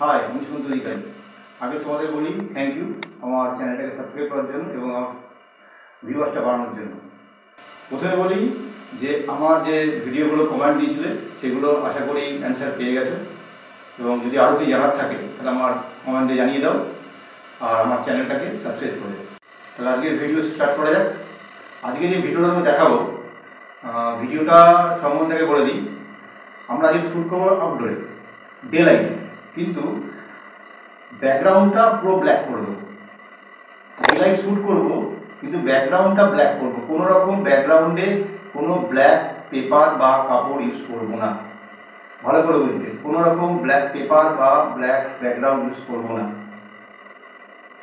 High আমি সুন্ত অধিকারী আগে তোমাদের বলি থ্যাংক ইউ আমার চ্যানেলটাকে সাবস্ক্রাইব করার জন্য এবং আমার ভিউয়ার্সটা বাড়ানোর জন্য। প্রথমে বলি যে, আমার যে ভিডিওগুলো কমেন্ট দিয়েছিলে, সেগুলো আশা করি অ্যান্সার পেয়ে গেছো। এবং যদি আরও কিছু জানার থাকে, তাহলে আমার কমেন্টে জানিয়ে দাও, আর আমার চ্যানেলটাকে সাবস্ক্রাইব করে তাহলে আজকের ভিডিও স্টার্ট করা যাক। আজকে যে ভিডিওটা আমি দেখাবো ভিডিওটা সম্বন্ধে বলে দিই। আমরা আজকে শ্যুট করব আউটডোরে ডে লাইটে কিন্তু ব্যাকগ্রাউন্ডটা পুরো ব্ল্যাক করে দেবো। ডে লাইট শ্যুট করব, কিন্তু ব্যাকগ্রাউন্ডটা ব্ল্যাক করব। কোনো রকম ব্যাকগ্রাউন্ডে কোনো ব্ল্যাক পেপার বা কাপড় ইউজ করব না। ভালো করে বুঝবে কোনো রকম ব্ল্যাক পেপার বা ব্ল্যাক ব্যাকগ্রাউন্ড ইউজ করব না।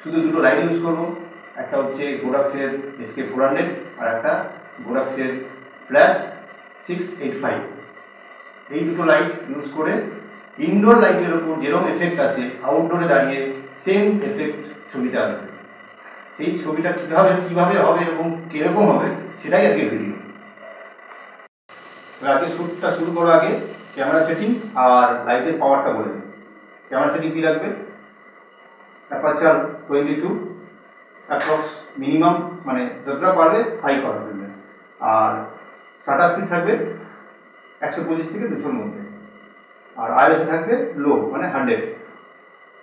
শুধু দুটো লাইট ইউজ করব। একটা হচ্ছে গোডাক্সের এসকে ফোর হান্ড্রেড আর একটা গোডাক্সের ফ্ল্যাশ সিক্স এইট ফাইভ এই দুটো লাইট ইউজ করে ইনডোর লাইটের ওপর যেরকম এফেক্ট আসে আউটডোরে দাঁড়িয়ে সেম এফেক্ট ছবিতে আসবে। সেই ছবিটা কীভাবে কীভাবে হবে এবং কীরকম হবে, সেটাই আজকে ভিডিও আজকে শ্যুটটা শুরু করার আগে ক্যামেরা সেটিং আর লাইটের পাওয়ারটা বলে ক্যামেরা সেটিং কী লাগবে? Aperture twenty two approx minimum মানে যতটা পারবে হাই করা আর শাটার স্পিড থাকবে একশো পঁচিশ থেকে দুশোর মধ্যে। আর আইএস থাকবে লো মানে হান্ড্রেড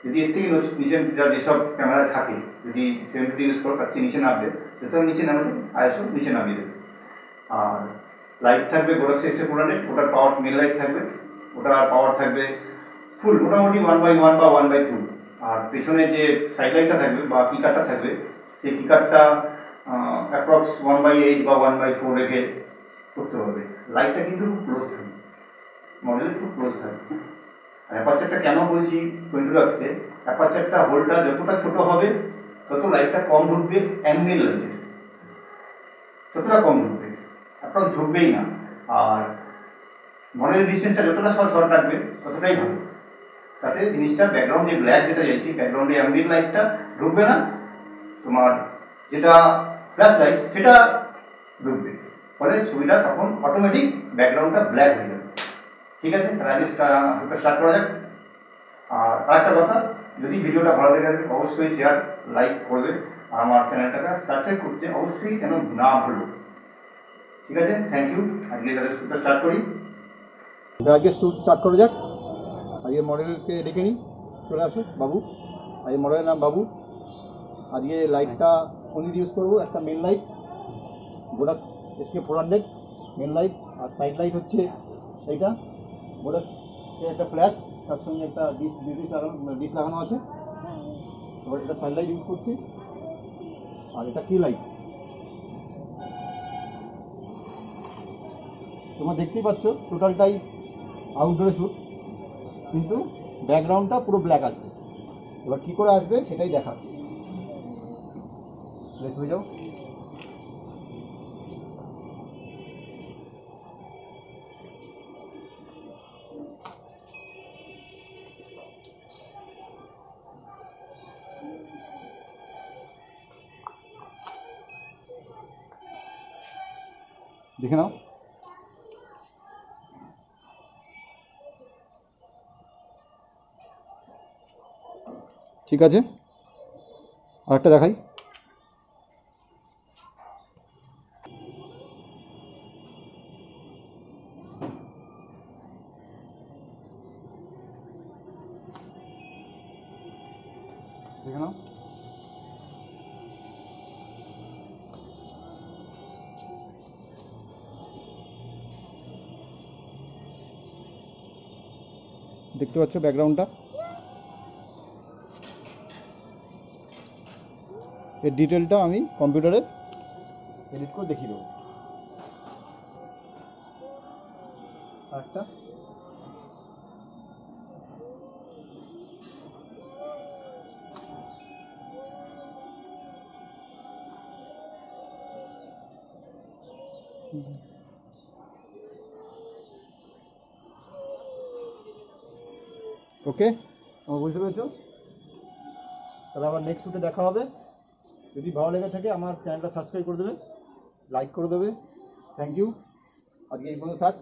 যদি এর থেকে নিচ- যা যেসব ক্যামেরা থাকে, যদি সেভেন্টি ইউজ করো, তার নিচে নামবে। যত নিচে নামবে আইএসও নিচে নামিয়ে দেবে। আর লাইট থাকবে গোডাক্স এক্সে ফোর ওটার পাওয়ার মেল লাইট থাকবে। ওটার পাওয়ার থাকবে ফুল মোটামুটি ওয়ান বাই ওয়ান বা ওয়ান বাই টু আর পেছনে যে সাইড লাইটটা থাকবে বা কিকারটা থাকবে, সেই কিকারটা অ্যাপ্রক্স ওয়ান বাই এইট বা ওয়ান বাই ফোর রেখে করতে হবে। লাইটটা কিন্তু ক্লোজ থাকবে। মডেলের খুব ক্লোজ থাকে। আর অ্যাপারচারটা কেন বলছি? টোয়েন্টি রাখতে অ্যাপারচারটা হোলটা যতটা ছোট হবে, তত লাইটটা কম ঢুকবে অ্যাঙ্গেল লাইটের ততটা কম ঢুকবে। অ্যাপ্রক্স ঢুকবেই না। আর মডেলের ডিস্টেন্সটা যতটা শর্ট রাখবে, ততটাই ভালো। তাতে জিনিসটা ব্যাকগ্রাউন্ডে ব্ল্যাক যেটা চাইছি ব্যাকগ্রাউন্ডে অ্যাম্বিয়েন্ট লাইটটা ঢুকবে না। তোমার যেটা ফ্ল্যাশ লাইট সেটা ঢুকবে। ফলে ছবিটা তখন অটোমেটিক ব্যাকগ্রাউন্ডটা ব্ল্যাক হয়ে যাবে। ঠিক আছে? তাহলে আজকে স্টার্ট করা যাক। আর আরেকটা কথা, যদি ভিডিওটা ভালো লেগে থাকে, অবশ্যই শেয়ার লাইক করবে। আর আমার চ্যানেলটাকে সাবস্ক্রাইব করতে অবশ্যই যেন না ভুলো। ঠিক আছে? থ্যাংক ইউ আজকে তাহলে শুটটা স্টার্ট করি। আজকে শ্যুট স্টার্ট করা যাক। আজকে মডেলকে ডেকে নিই। চলে আসো বাবু। আজকে মডেলের নাম বাবু। আজকে লাইটটা উনি ইউজ করব? একটা main light Godox SK four hundred main light আর সাইড লাইট হচ্ছে এইটা। গোডাক্স একটা ফ্ল্যাশ তার সঙ্গে একটা ডিস লাগানো আছে। এবার এটা ইউজ করছি। আর এটা কি লাইট তোমরা দেখতেই পাচ্ছ টোটালটাই আউটডোরে শ্যুট কিন্তু ব্যাকগ্রাউন্ডটা পুরো ব্ল্যাক আসবে। এবার কী করে আসবে, সেটাই দেখা হয়ে যাও। দেখে নাও। ঠিক আছে? আরেকটা দেখাই। দেখে নাও। দেখতে পাচ্ছ ব্যাকগ্রাউন্ডটা? এর ডিটেলটা আমি কম্পিউটারে এডিট করে দেখিয়ে দেবো। আরেকটা ওকে? আমার বুঝতে পেরেছ? তাহলে আবার নেক্সট শুটে দেখা হবে। যদি ভালো লেগে থাকে, আমার চ্যানেলটা সাবস্ক্রাইব করে দেবে লাইক করে দেবে। থ্যাংক ইউ আজকে এই পর্যন্ত থাক।